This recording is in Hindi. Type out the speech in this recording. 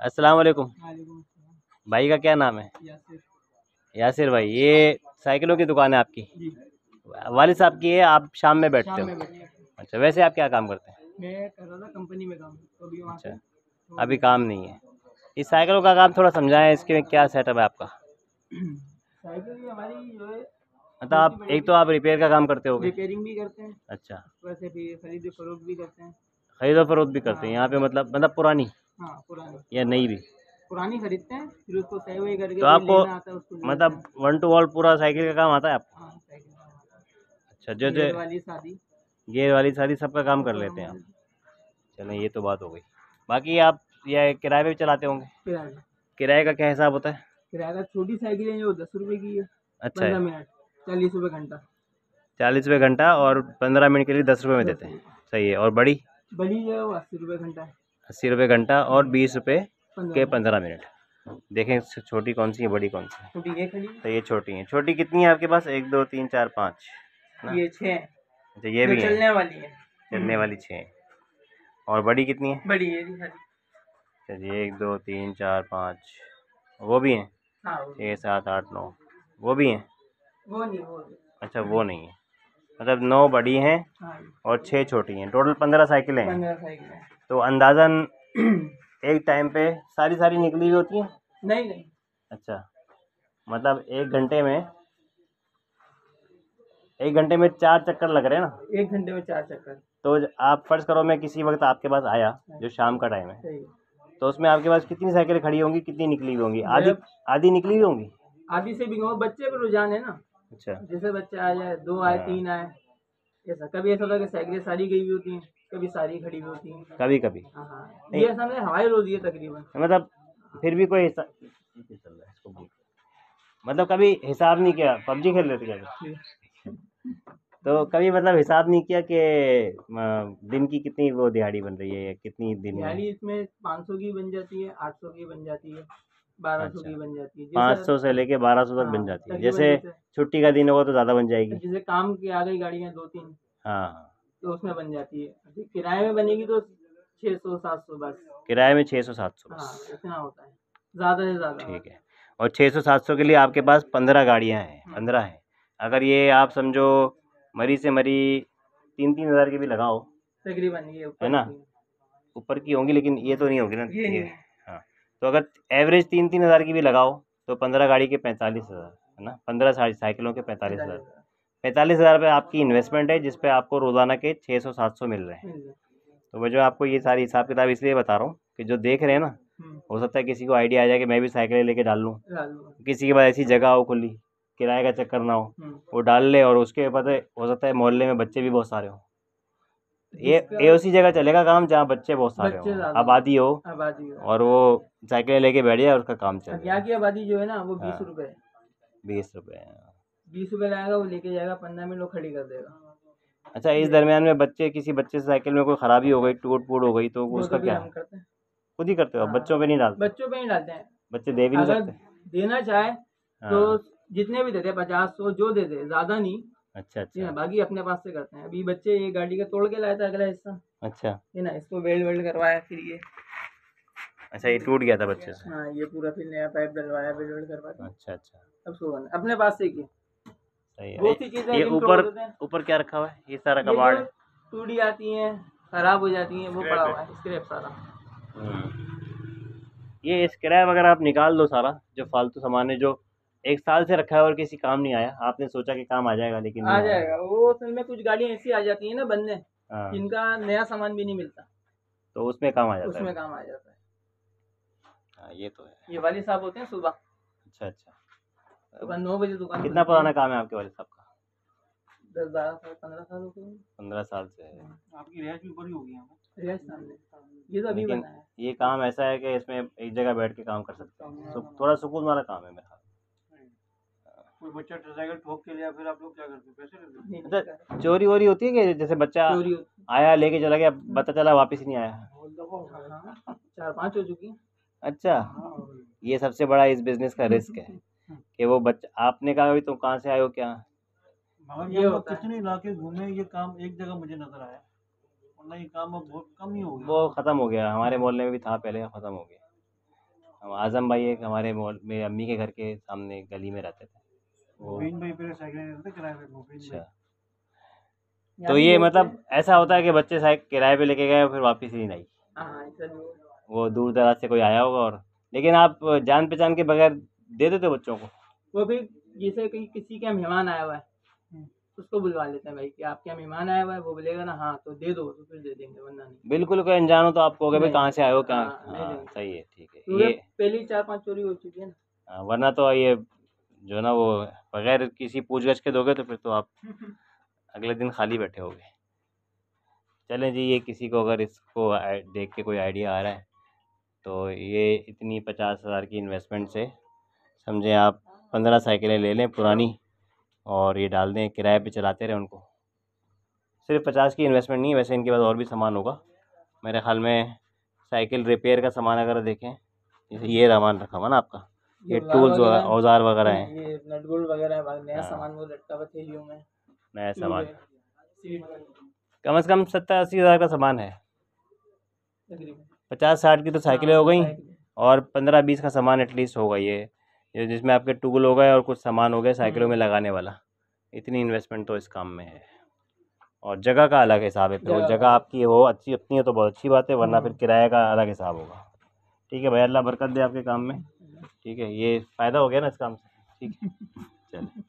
अस्सलाम वालेकुम भाई का क्या नाम है? यासिर। यासिर भाई ये साइकिलों की दुकान है आपकी? जी। वालिद साहब की है आप शाम में बैठते हो? अच्छा वैसे आप क्या काम करते हैं? मैं कर रहा था कंपनी में काम तो अभी वहाँ अच्छा अभी काम नहीं है। इस साइकिलों का काम थोड़ा समझाएँ इसके में क्या सेटअप है आपका? साइकिल हमारी जो है मतलब आप एक तो आप रिपेयर का काम करते होगे। रिपेयरिंग भी करते हैं। अच्छा। वैसे फिर खरीद फरोख्त भी करते हैं। खरीदो फरोख्त भी करते हैं। यहाँ पे मतलब मतलब पुरानी? हाँ या नई भी। पुरानी खरीदते हैं फिर उसको सही वही करके तो आपको मतलब वन टू ऑल पूरा साइकिल का काम आता है आपको? हाँ। अच्छा जो जो गेयर वाली शादी गेयर वाली सबका काम कर लेते हैं आप। चलें ये तो बात हो गई। बाकी आप ये किराए पे भी चलाते होंगे? किराए का क्या हिसाब होता है? किराया का छोटी साइकिल है जो दस रुपये की है। अच्छा। पंद्रह मिनट चालीस रुपये घंटा। चालीस रुपये घंटा और पंद्रह मिनट के लिए दस रुपये में देते हैं। सही है। और बड़ी? बड़ी जो है वो अस्सी रुपये घंटा है। अस्सी रुपये घंटा और बीस रुपये के पंद्रह मिनट। देखें छोटी कौन सी है बड़ी कौन सी है? छोटी ये खड़ी तो ये छोटी है। छोटी कितनी है आपके पास? एक दो तीन चार पाँच ये छः अच्छा ये भी है। चलने वाली है। चलने वाली छः और बड़ी कितनी है? बड़ी है जी चलिए एक दो तीन चार पाँच वो भी हैं? हाँ छः सात आठ नौ वो भी हैं? वो नहीं वो। अच्छा वो नहीं है। मतलब नौ बड़ी हैं हाँ और छः छोटी हैं। टोटल हैं। पंद्रह साइकिल है। तो अंदाज़न एक टाइम पे सारी सारी निकली हुई होती हैं? नहीं नहीं। अच्छा। मतलब एक घंटे में एक घंटे में चार चक्कर लग रहे हैं ना? एक घंटे में चार चक्कर। तो आप फ़र्ज़ करो मैं किसी वक्त आपके पास आया जो शाम का टाइम है। तो उसमें आपके पास कितनी साइकिलें खड़ी होंगी कितनी निकली हुई होंगी? आधी आधी निकली हुई होंगी? आधी से भी बच्चे पर रुझान है ना। अच्छा। जैसे बच्चे आ जाए दो आए हाँ। तीन आए ऐसा। कभी ऐसा होता है कि साइकिलें सारी गई हुई होती हैं। कभी सारी खड़ी हुई होती हैं। कभी कभी। हाँ हाँ। ये समझे हवाई रोजी है तकरीबन। मतलब फिर भी कोई हिसाब रहा मतलब कभी हिसाब नहीं किया पबजी खेल लेते क्या तो कभी मतलब हिसाब नहीं किया कि दिन की कितनी वो दिहाड़ी बन रही है या कितनी दिन दिहाड़ी इसमें पाँच सौ की बन जाती है आठ सौ की बन जाती है बारह सौ अच्छा। की बन जाती है। पाँच सौ से लेके बारह सौ तक बन हाँ, जाती है। जैसे छुट्टी का दिन होगा तो ज़्यादा बन जाएगी। जैसे काम की आ गई गाड़ियाँ दो तीन। हाँ। तो उसमें बन जाती है। अभी किराए में बनेगी तो छः सौ सात सौ बस। किराए में छः सौ सात सौ हाँ बस इतना होता है। ज़्यादा से ज़्यादा। ठीक है। और छः सौ सात सौ के लिए आपके पास पंद्रह गाड़ियाँ हैं हाँ। पंद्रह हैं। अगर ये आप समझो मरी से मरी तीन तीन हज़ार की भी लगाओ तकरीबन ये है ना? ऊपर की होंगी लेकिन ये तो नहीं होगी ना। ये नहीं। हाँ। तो अगर एवरेज तीन तीन हज़ार की भी लगाओ तो पंद्रह गाड़ी के पैंतालीस हज़ार है ना? पंद्रह साइकिलों के पैंतालीस हज़ार। पैंतालीस हज़ार रुपये आपकी इन्वेस्टमेंट है जिस पे आपको रोज़ाना के छः सौ सात सौ मिल रहे हैं। तो मैं जो आपको ये सारी हिसाब किताब इसलिए बता रहा हूँ कि जो देख रहे हैं ना हम्म, हो सकता है किसी को आइडिया आ जाए कि मैं भी साइकिलें लेके डाल लूँ। किसी के पास ऐसी जगह हो खुली किराए का चक्कर ना हो हम्म, वो डाल ले और उसके पता हो सकता है मोहल्ले में बच्चे भी बहुत सारे हों। ये जिसका- ये उसी जगह चलेगा काम जहाँ बच्चे बहुत सारे हों आबादी हो आबादी है। और वो साइकिलें लेके बैठ जाए और उसका काम चल यहाँ की आबादी जो है ना वो बीस हाँ। रुपए बीस रुपये बीस रुपए लाएगा वो लेके जाएगा पंद्रह मिनट वो खड़ी कर देगा। अच्छा इस दरमियान में बच्चे किसी बच्चे से साइकिल में कोई ख़राबी हो गई टूट फूट हो गई तो उसका तो क्या? हम करते हैं। खुद ही करते हो हाँ। बच्चों पे नहीं डालते? बच्चों पे ही डालते हैं। बच्चे दे भी नहीं सकते? देना चाहे तो हाँ। जितने भी देते पचास सौ जो दे दे ज़्यादा नहीं। अच्छा अच्छा। बाकी अपने पास से करते हैं। अभी बच्चे ये गाड़ी का तोड़ के लाया था अगला हिस्सा। अच्छा। है ना इसको वेल्ड वेल्ड करवाया फिर ये। अच्छा ये टूट गया था बच्चे से? हाँ ये पूरा फिर नया पाइप डलवाया वेल्ड वेल्ड करवा के। अच्छा अच्छा। अब सो अपने पास से किया सही बहुत सी है चीज़ें ये ऊपर ऊपर क्या रखा हुआ है? ये सारा कबाड़ जो टूटी आती हैं खराब हो जाती हैं वो पड़ा हुआ है स्क्रैप सारा। हम्म। ये स्क्रैप अगर आप निकाल दो सारा जो फालतू सामान है जो एक साल से रखा है और किसी काम नहीं आया आपने सोचा कि काम आ जाएगा लेकिन आ जाएगा। वो असल में कुछ गाड़ियाँ ऐसी आ जाती हैं ना बनने हाँ। जिनका नया सामान भी नहीं मिलता। तो उसमें काम आ जाता उसमें है। काम आ जाता है। हाँ ये तो है। ये वाली साहब होते हैं सुबह। अच्छा अच्छा। नौ बजे दुकान कितना पुराना काम है आपके वाले साहब का? दस बारह साल पंद्रह साल हो गए पंद्रह साल से है। आपकी रिहायश भी बड़ी होगी सामने ये तो अभी बना है। ये काम ऐसा है कि इसमें एक जगह बैठ के काम कर सकते हैं। सु- थोड़ा सुकून वाला काम है मेरा। कोई बच्चा मोटरसाइकिल ठोक के लिया फिर आप लोग क्या करते पैसे। अच्छा चोरी वोरी होती है कि जैसे बच्चा आया लेके चला गया पता चला वापस नहीं आया? हाँ, चार पाँच हो चुकी अच्छा ये सबसे बड़ा इस बिज़नेस का रिस्क है। कि वो बच्चा आपने कहा अभी तुम कहाँ से आए हो क्या? मगर ये है। कितने इलाके घूमे ये काम एक जगह मुझे नज़र आया। वरना ये काम अब बहुत कम ही हो गया। वो ख़त्म हो गया हमारे मोहल्ले में भी था पहले ख़त्म हो गया। हम आज़म भाई एक हमारे मोहल मेरे अम्मी के घर के सामने गली में रहते थे। मुबीन भाई पहले साइकिल लेते किराए पे मुबीन अच्छा। भाई तो ये मतलब ऐसा होता है कि बच्चे साइकिल किराए पे लेके गए फिर वापस ही नहीं। हाँ है। वो दूर दराज से कोई आया होगा और लेकिन आप जान पहचान के बगैर दे देते बच्चों को। वो भी जैसे कहीं किसी का मेहमान आया हुआ है हम्म। उसको बुलवा लेते हैं भाई कि आपके यहाँ मेहमान आया हुआ है वो बोलेगा ना हाँ तो दे दो तो फिर दे देंगे वरना नहीं। बिल्कुल कोई अनजान हो तो आप कहोगे भाई कहाँ से आए हो हाँ, कहाँ हाँ देंगे। सही है ठीक है। ये पहले ही चार पाँच चोरी हो चुकी है ना। हाँ, वरना तो ये जो ना वो बगैर किसी पूछ गछ के दोगे तो फिर तो आप अगले दिन खाली बैठे होगे। चलें जी ये किसी को अगर इसको देख के कोई आइडिया आ रहा है तो ये इतनी पचास हज़ार की इन्वेस्टमेंट से समझें आप पंद्रह साइकिलें ले लें पुरानी और ये डाल दें किराए पे चलाते रहें उनको। सिर्फ़ पचास की इन्वेस्टमेंट नहीं है वैसे इनके पास और भी सामान होगा। मेरे ख्याल में साइकिल रिपेयर का सामान अगर देखें जैसे ये सामान रखा हुआ ना आपका ये टूल्स वगैरह औज़ार वगैरह हैं। ये नट बोल्ट वगैरह है, नया हाँ। सामान वो लटका हुआ थैलियों में। नया सामान। कम से कम सत्तर अस्सी हज़ार का सामान है। पचास साठ की तो साइकिलें हो हाँ, गई और पंद्रह बीस का सामान एटलीस्ट होगा ये। ये जिसमें आपके टूल हो गए और कुछ सामान हो गया साइकिलों में लगाने वाला। इतनी इन्वेस्टमेंट तो इस काम में है। और जगह का अलग हिसाब है फिर वो जगह आपकी हो अच्छी अपनी है तो बहुत अच्छी बात है वरना फिर हम्म। किराए का अलग हिसाब होगा। ठीक है भाई अल्लाह बरकत दे आपके काम में। ठीक है ये फ़ायदा हो गया ना इस काम से। ठीक है चलिए।